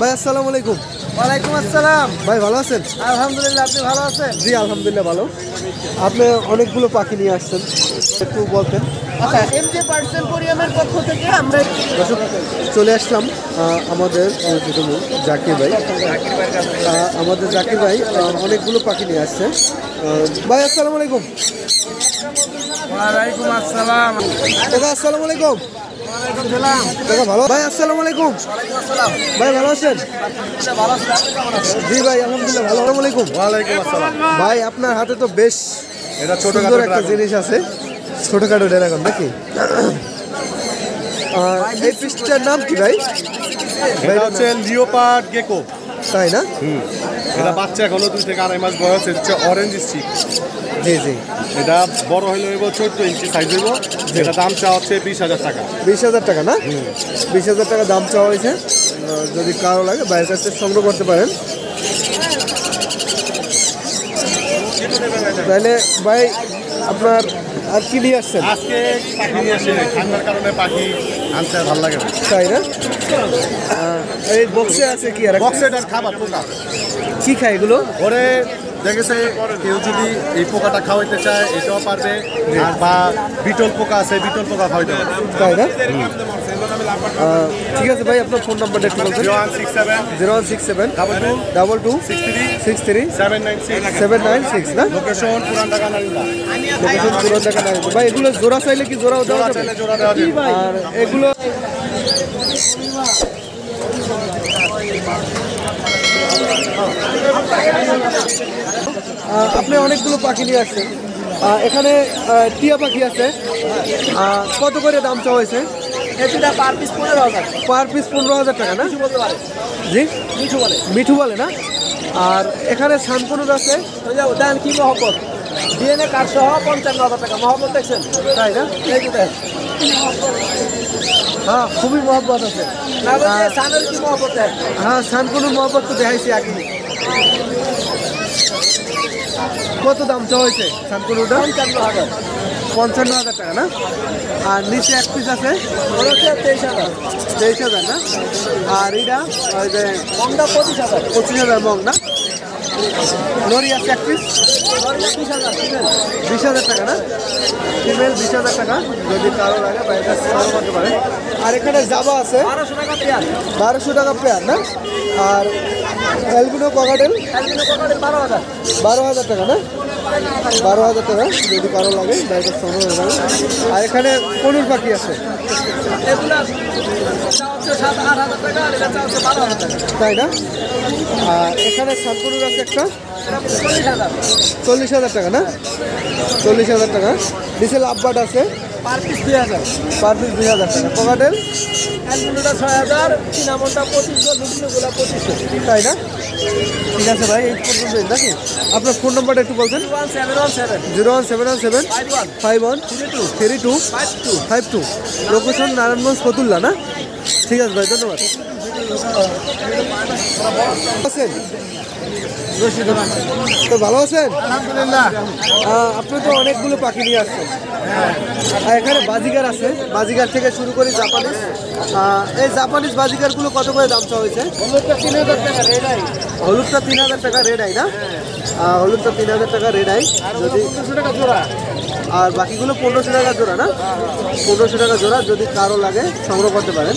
ভাই আসসালামু আলাইকুম। ওয়ালাইকুম আসসালাম। ভাই ভালো আছেন? আলহামদুলিল্লাহ আপনি ভালো আছেন? জি আলহামদুলিল্লাহ ভালো। আপনি অনেকগুলো পাখি নিয়ে আসছেন। একটু বলতেন। আচ্ছা এম জে পার্সেল কোরিয়ামের পক্ষ থেকে আমরা চলে আসলাম আমাদের জাকির ভাই। আমাদের জাকির ভাই অনেকগুলো পাখি নিয়ে আসছে। ভাই আসসালামু আলাইকুম। ওয়ালাইকুম আসসালাম। দাদা আসসালামু আলাইকুম। দাদা ভালো? ভাই আসসালামু আলাইকুম। ভাই ভালো আছেন? জি ভাই আলহামদুলিল্লাহ ভালো। আসসালামু আলাইকুম। ওয়ালাইকুম আসসালাম। ভাই আপনার হাতে তো বেশ এটা ছোট সুন্দর একটা জিনিস আছে। ছোটখাটো ড্রাগন নাকি? আর এই পিসটার নাম কি ভাই? এটা হচ্ছে লিওপার্ড গেকো তাই না? এটা বাচ্চা এখনও দুই থেকে আড়াই মাস বয়স হচ্ছে অরেঞ্জ স্টিক জি জি। এটা বড় হইলে হইব চোদ্দ ইঞ্চি সাইজ হইব এটা দাম চা হচ্ছে বিশ হাজার টাকা। বিশ হাজার টাকা না? বিশ হাজার টাকা দাম চাওয়া হয়েছে। যদি কারও লাগে বাইরের কাছ থেকে সংগ্রহ করতে পারেন। তাহলে ভাই আপনার আর কি নিয়ে আসছেন? আজকে পাখি নিয়ে আসে ঠান্ডার কারণে পাখি আনতে ভালো লাগে তাই না? আহ, এই বক্সে আছে কি আর বক্সে বক্সেট খাবার পোকা। কি খায় এগুলো? ওরে দেখেছে কেউ যদি এই পোকাটা খাওয়াইতে চায় এটাও পারবে। আর বা বিটল পোকা আছে বিটল পোকা খাওয়াইতে পারবে। তাই না? ঠিক আছে ভাই আপনার ফোন নাম্বারটা একটু বলবেন zero one six seven. Zero one six seven double two double two six three six three seven nine six seven nine six না লোকেশন পুরান ঢাকা নারিন্দা লোকেশন পুরো টাকা না ভাই এগুলো জোড়া চাইলে কি জোড়াও দেওয়া জোড়া যাবে জোড়া দেওয়া যাবে। আর এগুলো আপনি অনেকগুলো পাখি নিয়ে আসছেন। এখানে টিয়া পাখি আছে। কত করে দাম চাওয়া হয়েছে? এটা পার পিস পনেরো হাজার। পার পিস পনেরো হাজার টাকা না? বলতে পারে। জি? মিঠু বলে। মিঠু বলে না? আর এখানে শানকুনুর আছে? দেন কি মহব্বত? ডিএনএ কার্ড সহ পঞ্চান্ন হাজার টাকা। মহব্বত দেখছেন? তাই না? এই যে দেন। হ্যাঁ খুবই মহব্বত আছে। হ্যাঁ শানকুনুর মহব্বত তো দেখাইছি আগে। কত দাম চাওয়া হয়েছে শানকুনুরটা পঞ্চান্ন হাজার। পঞ্চান্ন হাজার টাকা না? আর নিচে এক পিস আছে। তেইশ হাজার। তেইশ হাজার না? আর এটা ওই যে কমটা পঁচিশ হাজার। পঁচিশ হাজার মগ না? লরি আছে এক পিস বিশ হাজার টাকা না? ফিমেল বিশ হাজার টাকা। যদি কারও লাগে করতে পারে। আর এখানে জাবা আছে। বারোশো টাকা পেয়ার। বারোশো টাকা পেয়ার না? আর অ্যালবিনো ককাটেল বারো হাজার। বারো হাজার টাকা না? বারো হাজার টাকা যদি কারও লাগে ব্যাগের সংগ্রহ হয়ে যাবে। আর এখানে পনির পাখি আছে। সাত তাই না? আর এখানে সাতকনুর আছে একটা। চল্লিশ হাজার। টাকা না? চল্লিশ হাজার টাকা। নিচে লাভবাট আছে। পার পিস দুই হাজার। পার পিস দুই হাজার টাকা। ককাটেল একগুলোটা ছয় হাজার পঁচিশশো পঁচিশশো তাই না? ঠিক আছে ভাই এই পর্যন্ত নাকি? আপনার ফোন নম্বরটা একটু বলবেন। Zero one seven one seven. Five one. Three two. Five two. Location Narayanganj Fatullah না? ঠিক আছে ভাই ধন্যবাদ। আছেন তো ভালো আছেন? আলহামদুলিল্লাহ। আপনি তো অনেকগুলো পাখি নিয়ে আসছেন। আর এখানে বাজিগার আছে। বাজিগার থেকে শুরু করে জাপানিজ। এই জাপানিজ বাজিগারগুলো কত করে দাম চাওয়া হয়েছে? হলুদটা তিন হাজার টাকা রেড আই হলুদটা তিন হাজার টাকা রেড আই না? হলুদটা তিন হাজার টাকা রেড আই যদি টাকা জোড়া। আর বাকিগুলো পনেরোশো টাকা জোড়া না? পনেরোশো টাকা জোড়া যদি কারও লাগে সংগ্রহ করতে পারেন।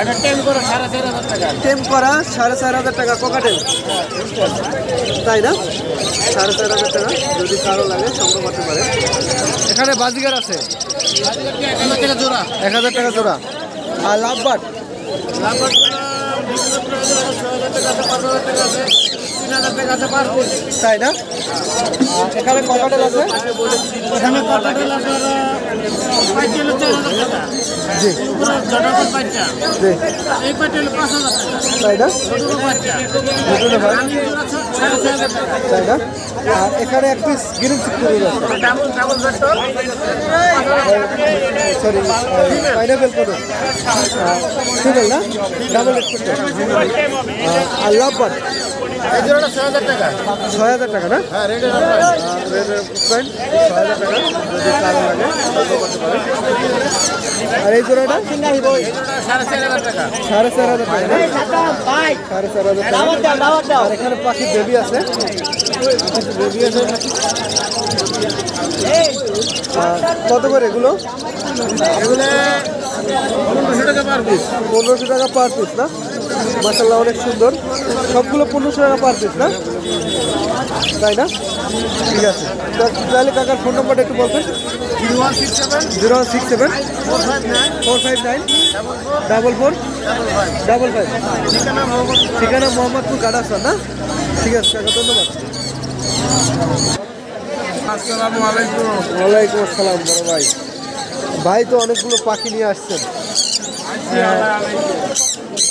একটা টেন করে সাড়ে চার হাজার টাকা টেম করা সাড়ে চার হাজার টাকা কোকাটেল তাই না? সাড়ে চার হাজার টাকা যদি কারও লাগে সংগ্রহ করতে পারেন। এখানে বাজিগার আছে। এক হাজার টাকা জোড়া। আর লাভবাট তিন তাই না? এখানে কোকাটেল আছে? এখানে কটাটেল আছে জি। জি। এই পাঁচ হাজার তাই না? তাই না? আর এখানে এক পিস গ্রিন আছে। সরি পাইনাপেল কত ফিমেল না? ডাবল আর এই জোড়াটা ছয় হাজার টাকা। না? হ্যাঁ আর ছয় হাজার টাকা। যদি কারও লাগে করতে পারেন। আর এই জোড়াটা? সাড়ে চার হাজার টাকা। সাড়ে চার হাজার টাকা সাড়ে চার হাজার টাকা। আর এখানে পাখি বেবি আছে। বেবি আছে। কত করে এগুলো? এগুলো পনেরোশো টাকা পার পিস পনেরোশো টাকা পার পিস না? মাসাল্লাহ অনেক সুন্দর। সবগুলো পনেরোশো টাকা পার পিস না? তাই না? ঠিক আছে। তাহলে কাকার ফোন নাম্বারটা একটু বলবেন। Zero one six seven. Zero one six seven. Four five nine. Four five nine double four. Double five. ঠিকানা মোহাম্মদ ঠিকানা মোহাম্মদপুর না? ঠিক আছে কাকা ধন্যবাদ। আসসালামু আলাইকুম। ওয়ালাইকুম আসসালাম বড় ভাই। ভাই তো অনেকগুলো পাখি নিয়ে আসছেন।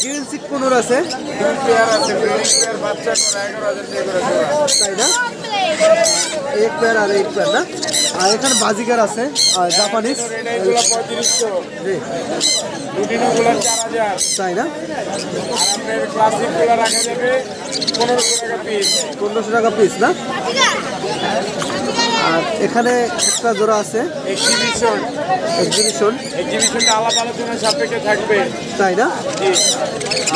গ্রিন সিক পনেরো আছে। তাই না এক পেয়ার আর এক পেয়ার না? আর এখানে বাজিকার আছে আর জাপানিজ তাই না? পনেরোশো টাকা পিস না? আর এখানে একটা জোড়া আছে। এক্সিবিশন এক্সিবিশন এক্সিবিশনটা আলাপ আলোচনার সাপেক্ষে থাকবে। তাই না?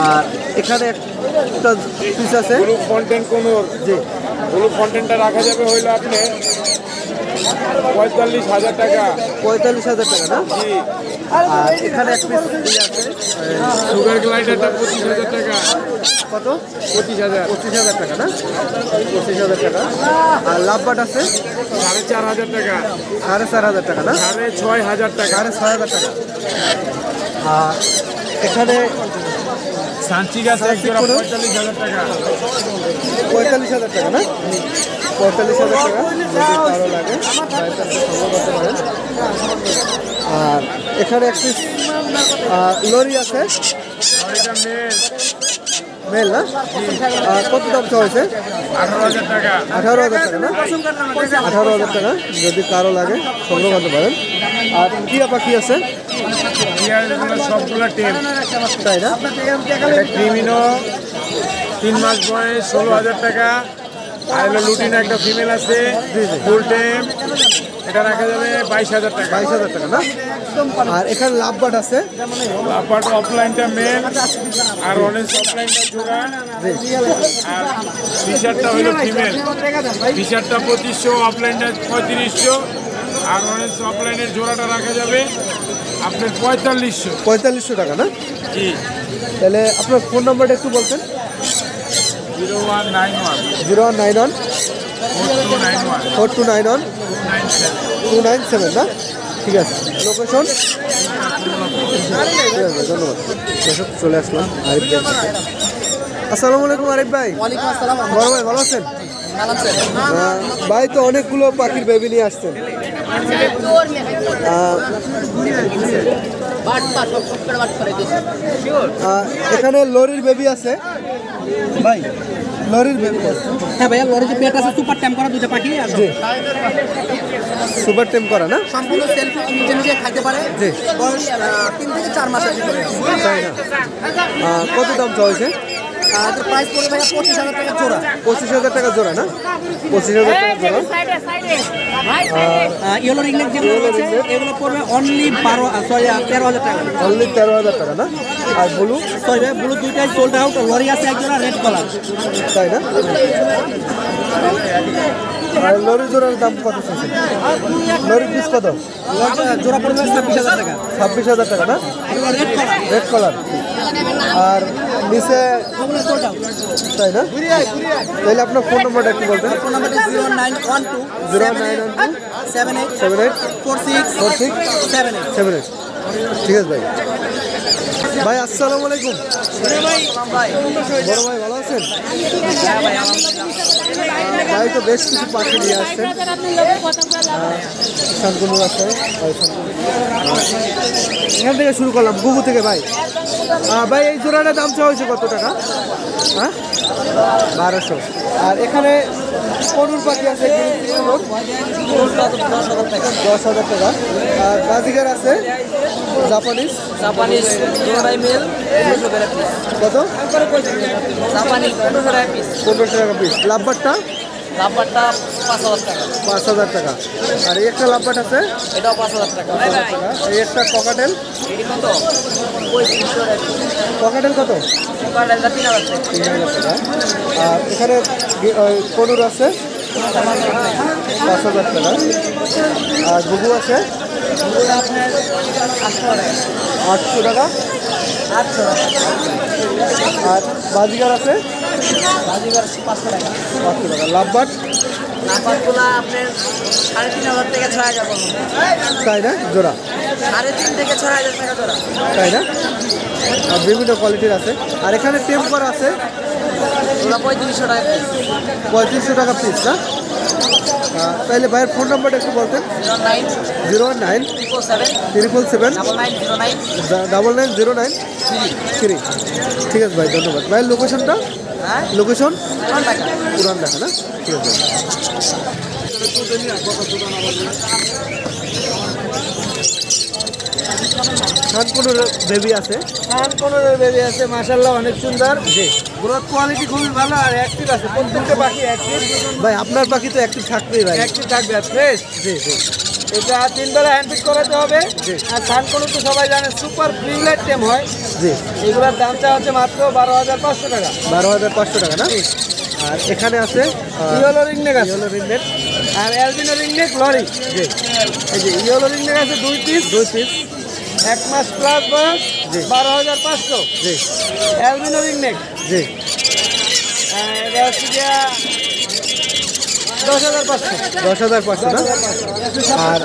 আর এখানে একটা পিস আছে। ব্লু ফন্টেন কোন জি। ব্লু ফন্টেনটা রাখা যাবে হইল আপনি পঁয়তাল্লিশ হাজার টাকা। পঁয়তাল্লিশ হাজার টাকা না? জি। আর এখানে এক পিস আছে। সুগার গ্লাইডারটা পঁচিশ হাজার টাকা। কত? পঁচিশ হাজার। পঁচিশ হাজার টাকা না? পঁচিশ হাজার টাকা। আর লাভবাট আছে? সাড়ে চার হাজার টাকা। সাড়ে চার হাজার টাকা না? সাড়ে ছয় হাজার টাকা। সাড়ে ছয় হাজার টাকা। আর এখানে সাঞ্চি গাছ পঁয়তাল্লিশ হাজার টাকা। পঁয়তাল্লিশ হাজার টাকা না? পঁয়তাল্লিশ হাজার টাকা। কারও লাগে করতে পারেন। আর এখানে একটি লরি আছে। মেল না? আর কত দাম হয়েছে আঠারো হাজার টাকা আঠারো হাজার টাকা না? আঠারো হাজার টাকা যদি কারও লাগে সংগ্রহ করতে পারেন। আর টিয়া পাখি আছে। সবগুলো টেম তাই না? ক্রিমিনো তিন মাস বয়স ষোলো হাজার টাকা। আর লুটিন একটা ফিমেল আছে ফুল টেম। এটা রাখা যাবে বাইশ হাজার টাকা। বাইশ হাজার টাকা না? আর এখানে লাভবাট আছে? লাপাট অফলাইনটা মেল আর অরেঞ্জ অফলাইনটা জোড়া। আর টি শার্টটা হলো ফিমেল টি শার্টটা পঁচিশশো অফলাইনটা পঁয়ত্রিশশো আর অরেঞ্জ অফলাইনের জোড়াটা রাখা যাবে আপনার পঁয়তাল্লিশশো। পঁয়তাল্লিশশো টাকা না? জি। তাহলে আপনার ফোন নাম্বারটা একটু বলতেন। Zero one nine one. Zero one nine one. Four two nine one. Four two nine one. Two nine seven না? ঠিক আছে। লোকেশন ঠিক আছে ধন্যবাদ। দর্শক চলে আসলাম আরিফ ভাই আসসালামু আলাইকুম আরিফ ভাই। বড় ভাই ভালো আছেন? ভাই তো অনেকগুলো পাখির বেবি নিয়ে আসছেন। এখানে লরির বেবি আছে। ভাই লরির হ্যাঁ ভাইয়া লরির যে পেট আছে সুপার ট্যাম করা দুটো পাখি আছে সুপার টেম করা না? সম্পূর্ণ সেলফ নিজে নিজে খাইতে পারে। জি। বয়স তিন থেকে চার মাসের ভিতরে। কত দাম চাইছে প্রাইস পড়বে ভাইয়া পঁচিশ হাজার টাকা জোড়া। পঁচিশ হাজার টাকা জোড়া না? পঁচিশ হাজার টাকা জোড়া। ইয়েলো রিংনেক যেগুলো রয়েছে এগুলো পড়বে অনলি বারো সরি তেরো হাজার টাকা। অনলি তেরো হাজার টাকা না? আর ব্লু সরি ভাই ব্লু দুইটাই সোল্ড আউট লরি আছে এক রেড কালার তাই না? লরি জোড়ার দাম কত চাইছে লরির পিস কত? জোড়া পড়বে ছাব্বিশ হাজার টাকা ছাব্বিশ হাজার টাকা না? রেড কালার আর নিচে তাই না? তাহলে আপনার ফোন নাম্বারটা একটু বলবেন। ফোন নাম্বারটা zero nine one two zero nine one two seven eight seven eight four six four six seven eight seven eight ঠিক আছে ভাই। ভাই আসসালামু আলাইকুম। বড় ভাই ভালো আছেন? ভাই তো বেশ কিছু পাখি নিয়ে আসছেন। শান্তনুর আছে এখান থেকে শুরু করলাম গুগু থেকে ভাই। ভাই এই জোড়াটার দাম চাওয়া হয়েছে কত টাকা? হ্যাঁ? বারোশো। আর এখানে পনুর পাখি আছে দশ হাজার টাকা। আর বাজিগার আছে জাপানিজ। জাপানিজ মেল কত? জাপানিজ পনেরোশো টাকা পিস পনেরোশো টাকা পিস লাভবারটা? রাব্বারটা পাঁচ হাজার টাকা। পাঁচ হাজার টাকা। আর এই একটা লাভবাট আছে? এটাও পাঁচ হাজার টাকা। এই একটা ককাটেল কত? ককাটেল কত? তিন হাজার টাকা। তিন হাজার টাকা। আর এখানে কলুর আছে? পাঁচ হাজার টাকা। আর ঘুঘু আছে? আটশো টাকা। আটশো আর বাজিগার আছে? বাজিগার পাঁচশো টাকা। পাঁচশো টাকা লাভবাট আপনার সাড়ে তিন হাজার থেকে ছয় হাজার তাই না? জোড়া? সাড়ে তিন থেকে ছয় হাজার টাকা জোড়া। তাই না? আর বিভিন্ন কোয়ালিটির আছে। আর এখানে টেম্পার আছে। ওরা পঁয়ত্রিশশো টাকা পিস পঁয়ত্রিশশো টাকা পিস না? তাহলে ভাইয়ের ফোন নাম্বারটা একটু বলতেন। Zero nine zero nine triple seven double nine zero nine three three ঠিক আছে ভাই ধন্যবাদ। ভাইয়ের লোকেশনটা হ্যাঁ? লোকেশন টাকা পুরান দেখা না? ঠিক আছে। খানপুরের বেবি আছে। কান বেবি আছে মাসাল্লাহ অনেক সুন্দর। জি। গ্রোথ কোয়ালিটি খুবই ভালো আর অ্যাক্টিভ আছে। প্রত্যেকটা পাখি অ্যাক্টিভ ভাই আপনার পাখি তো একটু থাকবেই ভাই। অ্যাক্টিভ থাকবে ফ্রেশ জি জি। এটা তিন বেলা হ্যান্ডপিক করাতে হবে। আর ধান তো সবাই জানে সুপার ফ্রিংলাইট টেম হয়। জি। এগুলোর দামটা হচ্ছে মাত্র বারো হাজার পাঁচশো টাকা। বারো হাজার পাঁচশো টাকা না? আর এখানে আছে ইয়েলো রিংনেক আছে। ইয়েলো রিংনেট আর অ্যালবিনো রিংনেক লরি। জি। এই যে ইয়েলো রিংনেক আছে দুই পিস দুই পিস এক মাস প্লাস বয়স জি। বারো হাজার পাঁচশো। জি। অ্যালবিনো রিংনেক জি। এটা হচ্ছে গিয়া দশ হাজার পাঁচশো। দশ হাজার পাঁচশো না? আর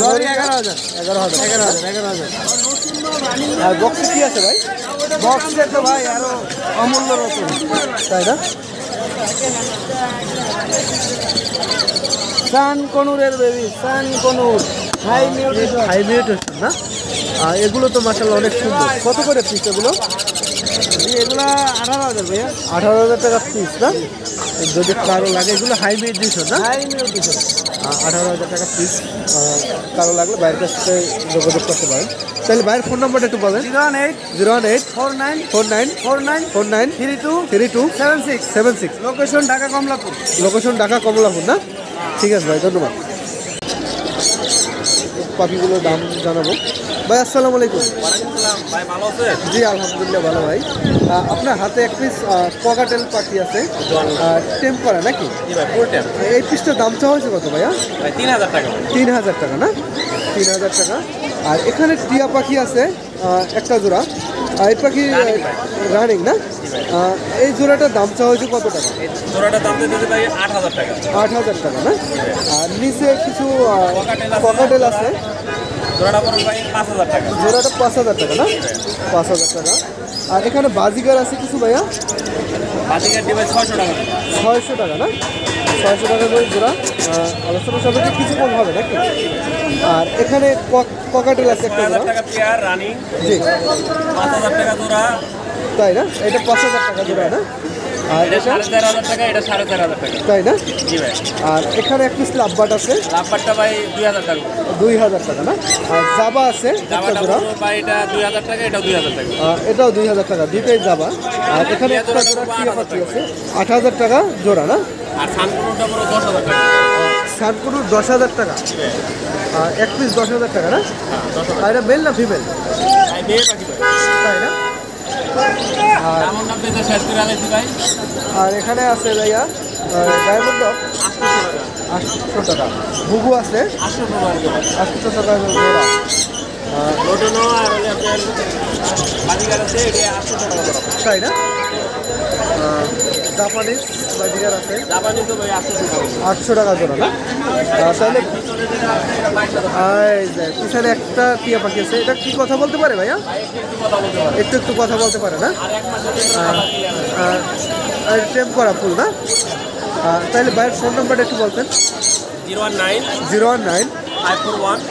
লরি এগারো হাজার। এগারো হাজার এগারো হাজার এগারো হাজার। আর বক্সে কি আছে ভাই? বক্সে তো ভাই আরও অমূল্য রকম। তাই না? Sun কনুরের baby sun conure. High mutation high mutation না? এগুলো তো মাসাল্লাহ অনেক সুন্দর। কত করে পিস এগুলো? এগুলা আঠারো হাজার ভাইয়া। আঠারো হাজার টাকা পিস না? যদি কারও লাগে এগুলো হাই মিউটেশন না? হাই মিউটেশন আ- আঠারো হাজার টাকা পিস কারও লাগলে বাইরের কাছ থেকে যোগাযোগ করতে পারেন। তাহলে বাইরের ফোন নাম্বারটা একটু বলেন। Zero one eight zero one eight four nine four nine four nine four nine three two three two seven six seven six. Location Dhaka Kamalapur. Location Dhaka Kamalapur না? ঠিক আছে ভাই ধন্যবাদ। পাখিগুলোর দাম জানাব। ভাই আসসালামু আলাইকুম। ভাই ভালো আছে জি আলহামদুলিল্লাহ ভালো ভাই। আপনার হাতে এক পিস পকাটেল পাখি আছে। টেম্প করা নাকি? এই পিসটার দাম চাওয়া হয়েছে কত ভাইয়া? তিন হাজার টাকা। তিন হাজার টাকা না? তিন হাজার টাকা। আর এখানে টিয়া পাখি আছে একটা জোড়া। আর এই পাখি রানিং না? এই জোড়াটার দাম চাওয়া হয়েছে কত টাকা? জোড়াটার দাম দিতে ভাই আট হাজার টাকা। আট হাজার টাকা না? আর নিচে কিছু পকাটেল আছে। জোড়াটা পড়বে ভাই পাঁচ হাজার টাকা। জোড়াটা পাঁচ হাজার টাকা না? পাঁচ হাজার টাকা। আর এখানে বাজিগার আছে কিছু ভাইয়া? বাজিকার ছয়শো টাকা। ছয়শো টাকা না? ছয়শো টাকা করে জোড়া। আলোচনা সাপেক্ষে কিছু কম হবে নাকি? আর এখানে কক- ককাটেল আছে একটা জোড়া। টাকা পেয়ার রানিং। জি। টাকা জোড়া। তাই না? এটা পাঁচ হাজার টাকা জোড়া না? আর এটা এটা সাড়ে চার হাজার টাকা এটা সাড়ে চার হাজার টাকা। তাই না? জি ভাই। আর এখানে এক পিস লাভবাট আছে। লাভবারটা ভাই দুই হাজার টাকা। দুই হাজার টাকা না? আর জাবা আছে ভাই এটা দুই হাজার টাকা এটাও দুই হাজার টাকা। এটাও দুই হাজার টাকা দুইটাই যাবা আর এখানে একটা জোড়া পাখি আছে। আট হাজার টাকা জোড়া না? আর সানপুরটা পুরো দশ হাজার টাকা। শানপুর দশ হাজার টাকা। এক পিস দশ হাজার টাকা না? আর এটা মেল না ফিমেল তাই না? আর এখানে আছে ভাইয়া ডায়মন্ড আটশো টাকা। ঘুঘু আছে আটশো টাকা জোড়া তাই না? জাপানিজ বাজিগার আছে? আটশো টাকা। জোড়া না? তাহলে পিছনে একটা টিয়া পাখি আছে। এটা কি কথা বলতে পারে ভাইয়া? একটু একটু কথা বলতে পারে না? টেম করা ফুল না? তাহলে ভাইয়ের ফোন নাম্বারটা একটু বলতেন। Zero one nine zero one nine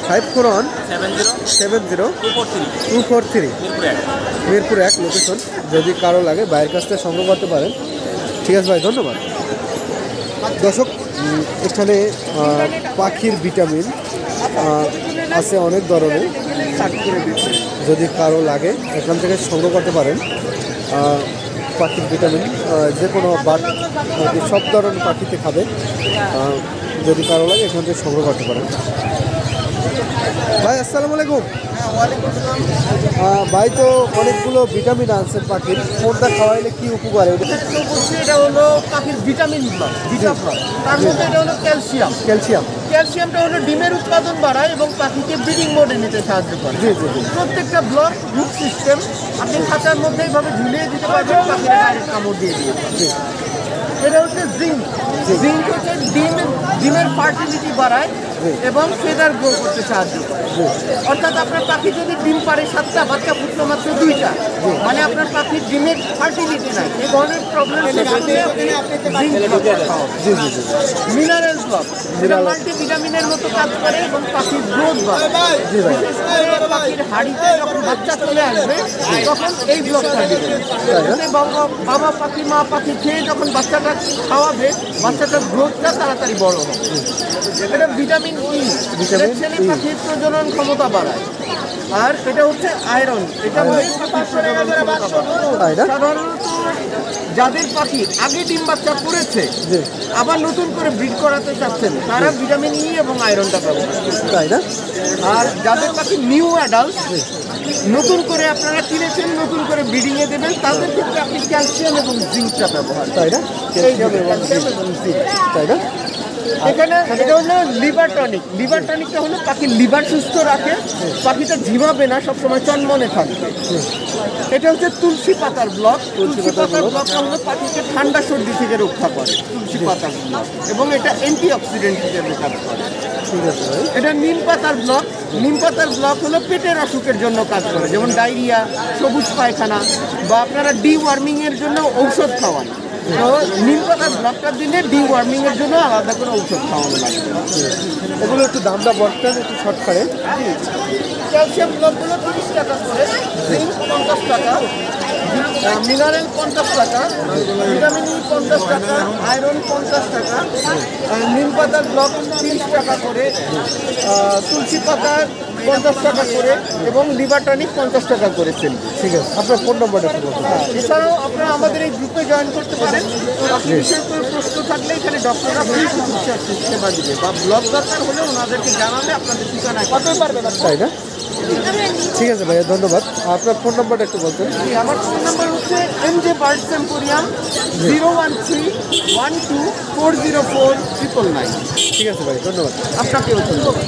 five four one seven zero two four three Mirpur এক লোকেশন যদি কারও লাগে বাইরের কাছ থেকে সংগ্রহ করতে পারেন। ঠিক আছে ভাই ধন্যবাদ। দর্শক এখানে পাখির ভিটামিন আছে অনেক ধরনের। যদি কারও লাগে এখান থেকে সংগ্রহ করতে পারেন। পাখির ভিটামিন যে কোনো বাট সব ধরনের পাখিতে খাবে। যদি কারও লাগে এখান থেকে সংগ্রহ করতে পারেন। ভাই আসসালামু আলাইকুম। ভাই তো অনেকগুলো ভিটামিন আনছেন পাখির। কোনটা খাওয়াইলে কি উপকার এটা হলো পাখির ভিটামিন তার মধ্যে এটা হলো ক্যালসিয়াম। ক্যালসিয়াম। ক্যালসিয়ামটা হলো ডিমের উৎপাদন বাড়ায় এবং পাখিকে ব্রিডিং মোডে নিতে সাহায্য করে। প্রত্যেকটা ব্লক রুট সিস্টেম আপনি খাঁচার মধ্যে এইভাবে ঝুলিয়ে দিতে পারবেন পাখিরা কামড় দিয়ে দিয়ে এটা হচ্ছে জিঙ্ক জিঙ্ক হচ্ছে ডিম ডিমের ফার্টিলিটি বাড়ায় এবং ফেদার গ্রো করতে সাহায্য করে। অর্থাৎ আপনার পাখি যদি ডিম পারে সাতটা বাচ্চা ফুটলো মাত্র দুইটা মানে আপনার পাখির ডিমের ফার্টিলিটি নাই। এই ধরনের প্রবলেম মিনারেলস জি যেটা মাল্টিভিটামিনের মতো কাজ করে এবং পাখির গ্রোথ বাড়ায় জি ভাই। বিশেষ করে পাখির হাড়িতে যখন বাচ্চা চলে আসবে তখন এই ব্লকটা দিবে। বাবা বাবা পাখি মা পাখি খেয়ে যখন বাচ্চাটা খাওয়াবে বাচ্চাটার গ্রোথটা তাড়াতাড়ি বড় হবে। এটা ভিটামিন ই ভিটামিন ছেলে পাখির প্রজনন ক্ষমতা বাড়ায়। আর এটা হচ্ছে আয়রন। এটা সাধারণত যাদের পাখি আগে ডিম বাচ্চা করেছে জি। আবার নতুন করে ব্রিড করাতে চাচ্ছেন তারা ভিটামিন ই এবং আয়রনটা পাবে। তাই না? আর যাদের কাছে নিউ অ্যাডাল্ট নতুন করে আপনারা কিনেছেন নতুন করে ব্রিডিং এ দেবেন তাদের ক্ষেত্রে আপনি ক্যালসিয়াম এবং জিঙ্কটা ব্যবহার তাই না? ক্যালসিয়াম এবং জিঙ্ক তাই না? এখানে এটা হলো লিভার টনিক। লিভার টনিকটা হলো পাখির লিভার সুস্থ রাখে পাখিটা ঝিমাবে না সবসময় চনমনে থাকবে। এটা হচ্ছে তুলসী পাতার ব্লক তুলসী পাতার ব্লকটা হলো পাখিকে ঠান্ডা সর্দি থেকে রক্ষা করে তুলসী পাতার ব্লক এবং এটা অ্যান্টি অক্সিডেন্ট হিসেবে কাজ করে। এটা নিম পাতার ব্লক নিম পাতার ব্লক হলো পেটের অসুখের জন্য কাজ করে যেমন ডায়রিয়া সবুজ পায়খানা বা আপনারা ডি ওয়ার্মিং এর জন্য ঔষধ খাওয়ান। তো নিম পাতার ব্লকটা দিলে ডি ওয়ার্মিং জন্য আলাদা করে ঔষধ খাওয়ানো লাগবে এগুলো একটু দামটা বলতেন একটু শর্ট করে। ক্যালসিয়াম ব্লকগুলো তিরিশ টাকা করে জিঙ্ক পঞ্চাশ টাকা মিনারেল পঞ্চাশ টাকা ভিটামিন ই পঞ্চাশ টাকা আয়রন পঞ্চাশ টাকা নিম পাতার ব্লক তিরিশ টাকা করে তুলসী পাতার পঞ্চাশ টাকা করে এবং লিভার টনিক পঞ্চাশ টাকা করে সেল ঠিক আছে। আপনার ফোন নম্বরটা একটু বলতে এছাড়াও আপনারা আমাদের এই গ্রুপে জয়েন করতে পারেন। প্রশ্ন থাকলে এখানে ডক্টররা ফ্রি চিকিৎসা সেবা দিবে বা ব্লক দরকার হলে ওনাদেরকে জানালে আপনাদের ঠিকানায় কতই পারবেন তাই না ঠিক আছে ভাইয়া ধন্যবাদ। আপনার ফোন নাম্বারটা একটু বলতেন। আমার ফোন নাম্বার হচ্ছে M J birds emporium zero one three one two four zero four triple nine ঠিক আছে ভাই ধন্যবাদ। আপনাকেও ধন্যবাদ।